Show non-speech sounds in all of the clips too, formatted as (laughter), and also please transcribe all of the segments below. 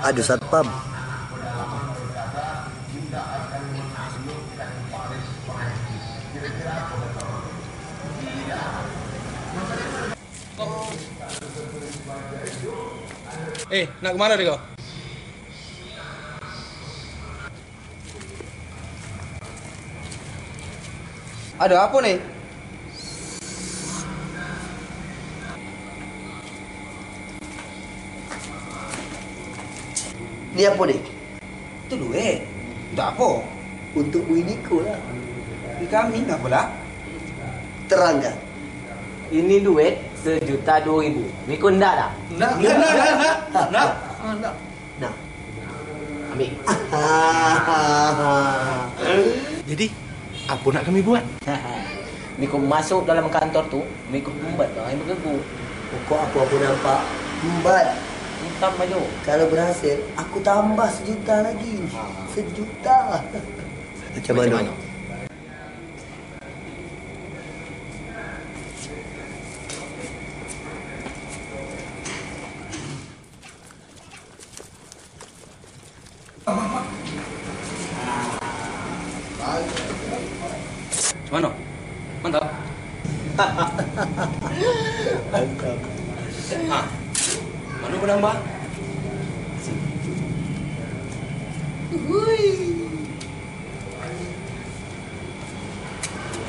Ada satpam. Eh, nak ke mana dia kau? Ada apa ni? Ni apa ni? Itu duit. Untuk apa? Untuk Bu Niko lah. Di kami tak apalah. Terangkan. Ini duit sejuta dua ribu. Mikun dah tak? Nak, nak, nak, nak, nak, nak. Ah, nak. Nak. Ambil. (laughs) Jadi, apa nak kami buat? (laughs) Mikun masuk dalam kantor tu, Mikun embat lah yang bergegu. Pokok apa-apa nampak. Embat. Hitam baju. Kalau berhasil, aku tambah sejuta lagi. Sejuta. (laughs) Macam mana? Macam mana? Mantap. (laughs) Mantap. Ha. Mana pun nambah?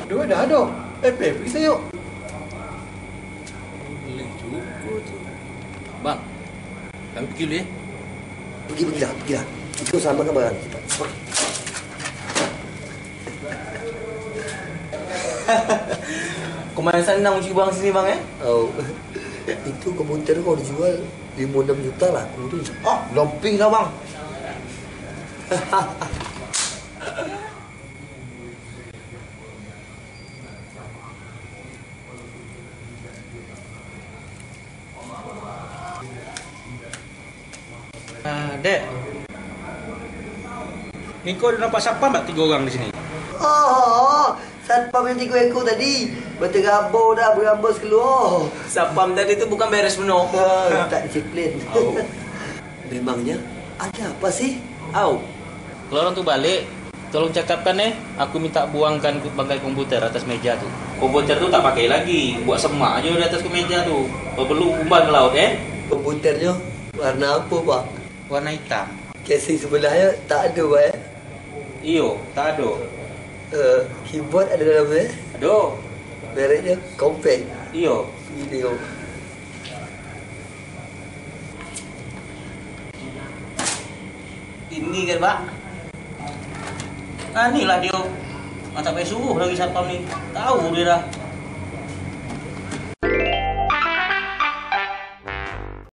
Duit dah ada. Eh, Pep, pergi saya. Boleh juga tu. Bang, kami pergi dulu ya. Pergi, pergilah, pergilah. Itu sama kan barang. Kau main senang uci bang sini bang eh? Oh. Itu komputer kau dijual 5-6 juta lah aku tu. Oh, lebih lah bang. (laughs) Ah, Dek. Ni kau ada nampak siapa tak tiga orang di sini? Oh, satpam yang tiga ekor tadi. Berterabur dah berambus keluar. Sapam tadi tu bukan beres penuh. Oh, tak disiplin. Oh. (laughs) Memangnya ada apa sih? Au. Kalau orang tu balik, tolong cakapkan eh, aku minta buangkan bangkai komputer atas meja tu. Komputer tu tak pakai lagi, buat semak aja di atas ke meja tu. Kalau perlu umpan ke laut eh. Komputernya warna apa, Pak? Warna hitam. Casing sebelahnya tak ada, Pak. Eh? Iyo, tak ada. Uh, keyboard ada dalam eh? Ada. Mereknya compact. Iyo. Ni tengok. Ini kan, Pak. Ah, ni lah dia. Ah, tak payah suruh lagi satpam ni. Tahu dia dah.